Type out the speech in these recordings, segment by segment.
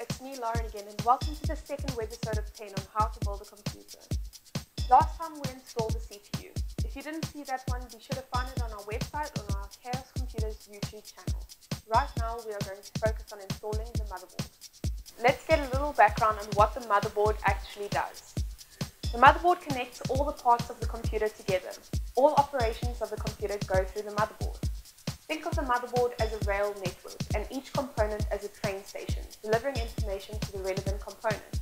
It's me Lauren again and welcome to the second webisode of 10 on how to build a computer. Last time we installed the CPU. If you didn't see that one, be sure to find it on our website on our Chaos Computers YouTube channel. Right now we are going to focus on installing the motherboard. Let's get a little background on what the motherboard actually does. The motherboard connects all the parts of the computer together. All operations of the computer go through the motherboard. Think of the motherboard as a rail network and each component as a train station, delivering information to the relevant components.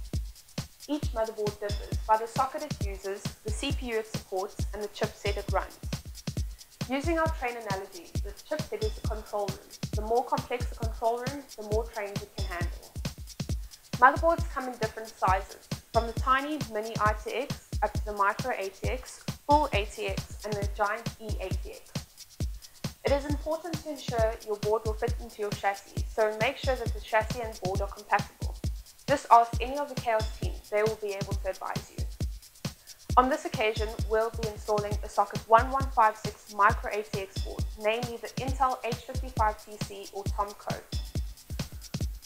Each motherboard differs by the socket it uses, the CPU it supports, and the chipset it runs. Using our train analogy, the chipset is the control room. The more complex the control room, the more trains it can handle. Motherboards come in different sizes, from the tiny mini ITX up to the micro ATX, full ATX, and the giant eATX. It is important to ensure your board will fit into your chassis, so make sure that the chassis and board are compatible. Just ask any of the Chaos team, they will be able to advise you. On this occasion, we'll be installing a socket 1156 micro ATX board, namely the Intel H55TC or Tomco.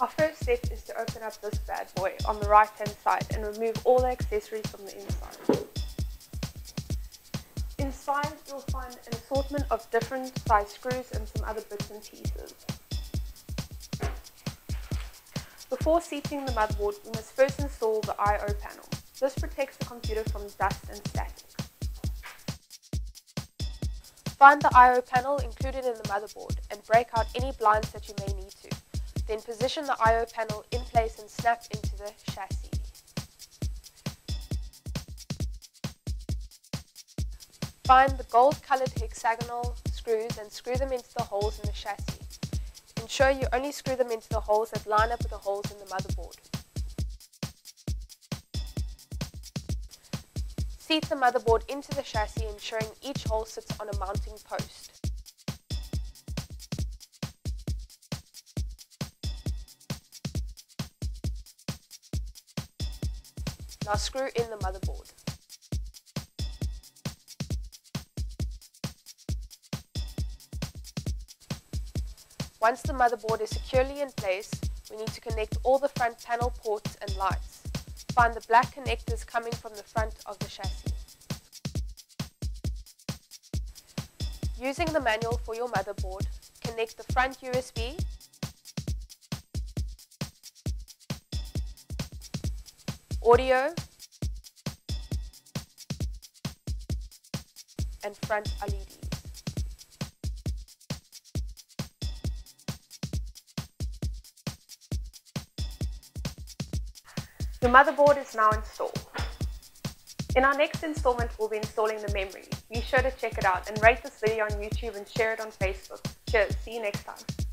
Our first step is to open up this bad boy on the right hand side and remove all the accessories from the inside. Inside, you'll find an assortment of different size screws and some other bits and pieces. Before seating the motherboard, we must first install the I.O. panel. This protects the computer from dust and static. Find the I.O. panel included in the motherboard and break out any blinds that you may need to. Then position the I.O. panel in place and snap into the chassis. Find the gold-colored hexagonal screws and screw them into the holes in the chassis. Ensure you only screw them into the holes that line up with the holes in the motherboard. Seat the motherboard into the chassis ensuring each hole sits on a mounting post. Now screw in the motherboard. Once the motherboard is securely in place, we need to connect all the front panel ports and lights. Find the black connectors coming from the front of the chassis. Using the manual for your motherboard, connect the front USB audio and front LED. The motherboard is now installed. In our next installment, we'll be installing the memory. Be sure to check it out and rate this video on YouTube and share it on Facebook. Cheers, see you next time.